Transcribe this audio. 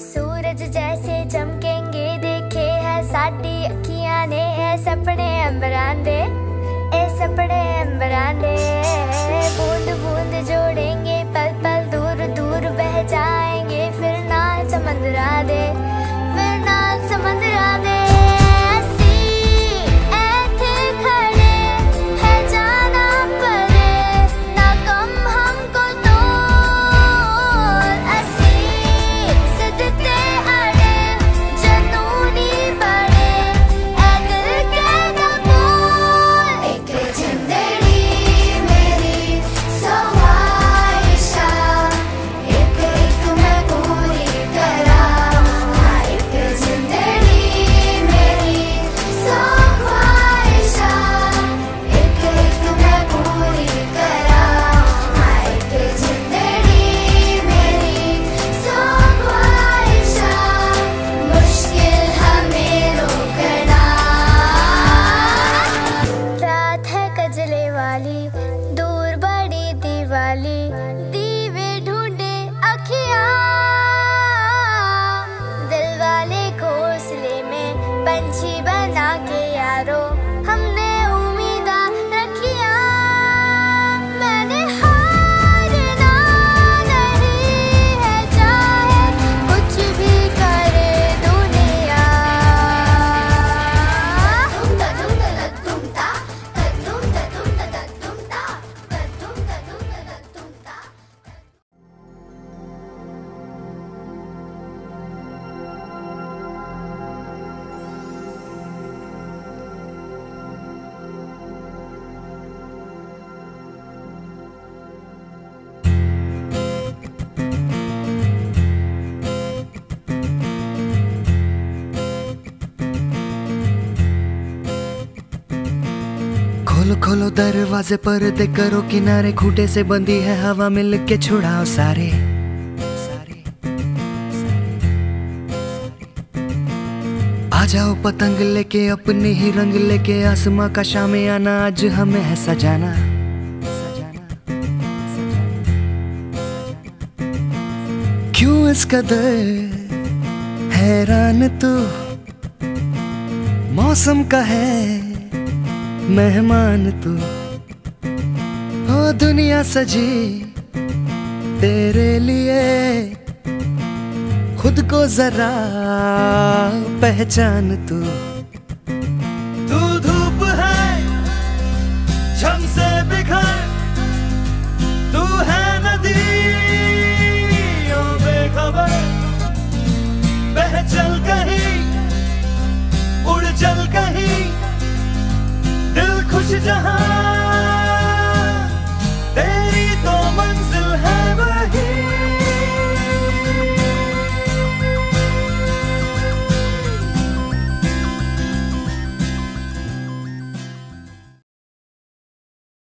सूरज जैसे चमकेंगे, देखे है साडी अखियाँ ने ए सपने अंबरां दे ए सपने अंबरां दे बूंद बूंद जोड़ेंगे, पल पल दूर दूर बह जाएँगे, फिर नाल समंदरा दे। पंछी बना के यारो हमने खोलो खोलो दरवाजे पर दे करो, किनारे खूटे से बंदी है हवा, मिल के छुड़ाओ सारे आ जाओ पतंग लेके, अपने ही रंग लेके, आसमां का शामे आना, आज हमें है सजाना। क्यों इस कदर हैरान तू मौसम का है मेहमान तू। हो दुनिया सजी तेरे लिए। खुद को जरा पहचान तू। जहां